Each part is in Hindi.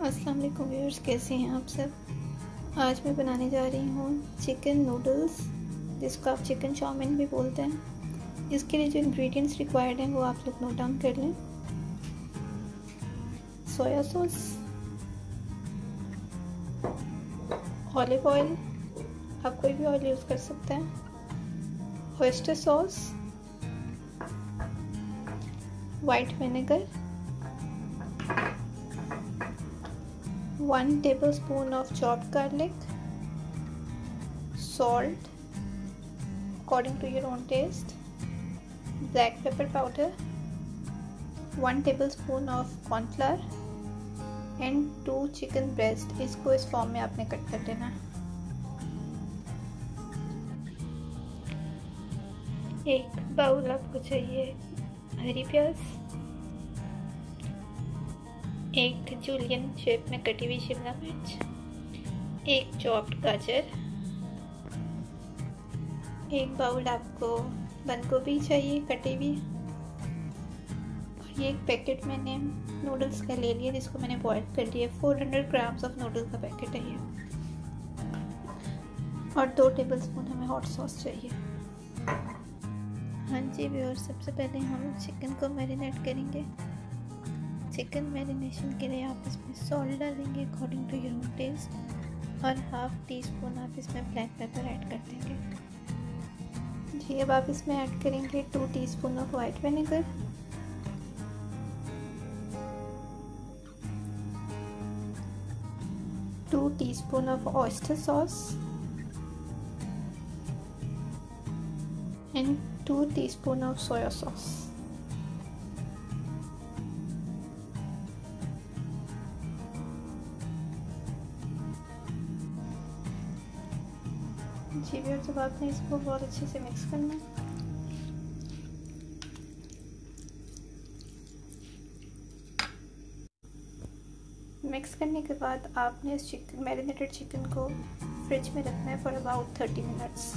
अस्सलाम वालेकुम व्यूअर्स, कैसे हैं आप सब? आज मैं बनाने जा रही हूँ चिकन नूडल्स, जिसको आप चिकन चाउमिन भी बोलते हैं। इसके लिए जो इंग्रेडिएंट्स रिक्वायर्ड हैं, वो आप लोग नोट डाउन कर लें। सोया सॉस ऑलिव ऑयल आप कोई भी ऑयल यूज़ कर सकते हैं। Oyster sauce white vinegar 1 tablespoon of chopped garlic salt according to your own taste black pepper powder 1 tablespoon of corn flour and two chicken breast इसको इस फॉर्म में आपने कट कर लेना एक बाउल आपको चाहिए हरी प्याज एक जूलियन शेप में कटी हुई शिमला मिर्च, एक चॉप्ड गाजर, एक बाउल आपको बंद गोभी चाहिए कटी हुई, और ये एक पैकेट मैंने नूडल्स का ले लिया जिसको मैंने बॉयल कर लिया 400 ग्राम्स ऑफ़ नूडल्स का पैकेट है ये। और दो टेबल स्पून हमें हॉट सॉस चाहिए। हाँ जी व्यूअर सबसे पहले हम चिकन को मैरिनेट करेंगे। चिकन मैरिनेशन के लिए आप इसमें सॉल्ट डालेंगे अकॉर्डिंग टू योर टेस्ट और हाफ़ टी स्पून आप इसमें ब्लैक पेपर ऐड कर देंगे। जी, अब आप इसमें ऐड करेंगे two teaspoon of white vinegar two teaspoon of oyster sauce and two teaspoon of soya sauce जी भी जब आपने इसको बहुत अच्छे से मिक्स करना है। मिक्स करने के बाद आपने इस चिकन मैरिनेटेड चिकन को फ्रिज में रखना है फॉर अबाउट थर्टी मिनट्स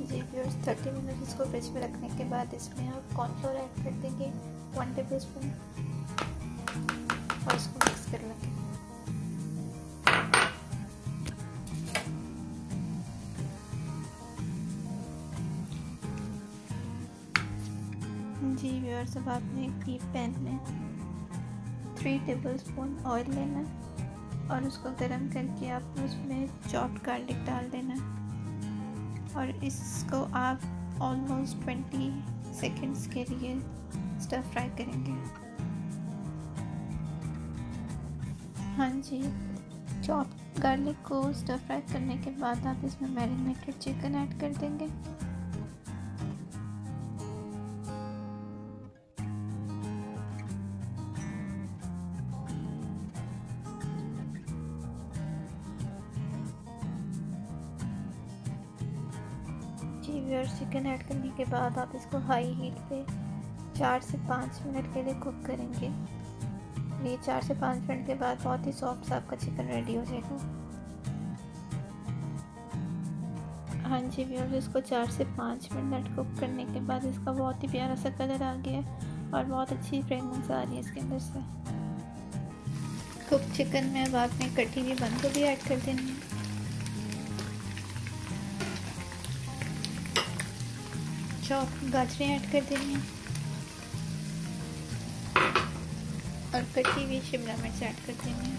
जी व्यूअर्स थर्टी मिनट्स इसको फ्रिज में रखने के बाद इसमें आप कॉर्नफ्लोर ऐड कर देंगे वन टेबल स्पून जी व्यूअर्स अब आपने एक डीप पैन में थ्री टेबल स्पून ऑयल लेना और उसको गर्म करके आप उसमें चॉप्ड गार्लिक डाल देना। और इसको आप ऑलमोस्ट ट्वेंटी सेकेंड्स के लिए स्टर फ्राई करेंगे। हाँ जी चॉप गार्लिक को स्टर फ्राई करने के बाद आप इसमें मैरिनेटेड चिकन ऐड कर देंगे। जी व्यूअर चिकन ऐड करने के बाद आप इसको हाई हीट पे चार से पाँच मिनट के लिए कुक करेंगे। ये चार से पाँच मिनट के बाद बहुत ही सॉफ्ट सा आपका चिकन रेडी हो जाएगा। हाँ जी व्यूअर इसको चार से पाँच मिनट कुक करने के बाद इसका बहुत ही प्यारा सा कलर आ गया है और बहुत अच्छी फ्रेगनेंस आ रही है इसके अंदर से। कुक चिकन में अब आपने कटी हुई बंद को भी ऐड कर देनी है चॉप गाजरें ऐड कर देनी है। और कटी हुई शिमला मिर्च ऐड कर देनी है।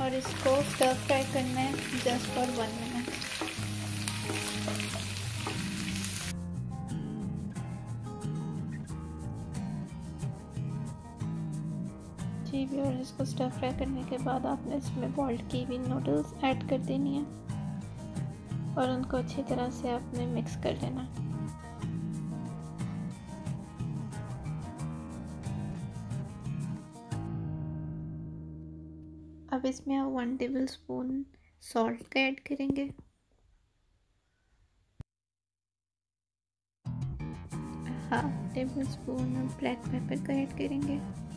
और इसको स्टर फ्राई करना है जस्ट फॉर वन मिनट जी भी, और इसको स्टर फ्राई करने के बाद आपने इसमें बॉल्ड की हुई नूडल्स ऐड कर देनी है। और उनको अच्छी तरह से आपने मिक्स कर लेना अब इसमें आप वन टेबल स्पून सॉल्ट का ऐड करेंगे। Half tablespoon black pepper का ऐड करेंगे।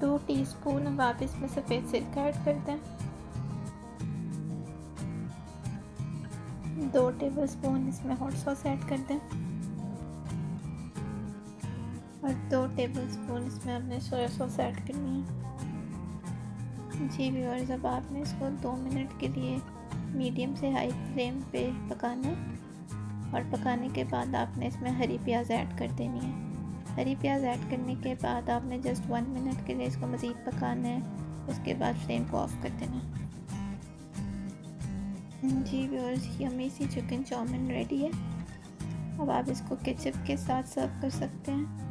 टू टीस्पून आप इसमें सफ़ेद सिरका ऐड कर दें। दो टेबल स्पून इसमें हॉट सॉस ऐड कर दें। और दो टेबल स्पून इसमें हमने सोया सॉस ऐड करनी है। जी व्यूअर्स अब आपने इसको दो मिनट के लिए मीडियम से हाई फ्लेम पे पकाना है। और पकाने के बाद आपने इसमें हरी प्याज ऐड कर देनी है। हरी प्याज ऐड करने के बाद आपने जस्ट वन मिनट के लिए इसको मज़ीद पकाना है। उसके बाद फ्लेम को ऑफ़ कर देना जी व्यूअर्स यमी सी चिकन चाउमिन रेडी है। अब आप इसको केचप के साथ सर्व कर सकते हैं।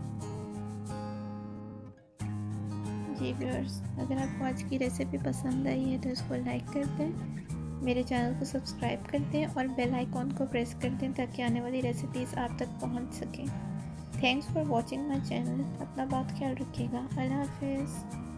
जी व्यूअर्स अगर आपको आज की रेसिपी पसंद आई है तो इसको लाइक कर दें। मेरे चैनल को सब्सक्राइब कर दें और बेल आइकॉन को प्रेस कर दें ताकि आने वाली रेसिपीज़ आप तक पहुँच सकें। Thanks for watching my channel अपना बात ख्याल रखिएगा। अल्लाह हाफिज़।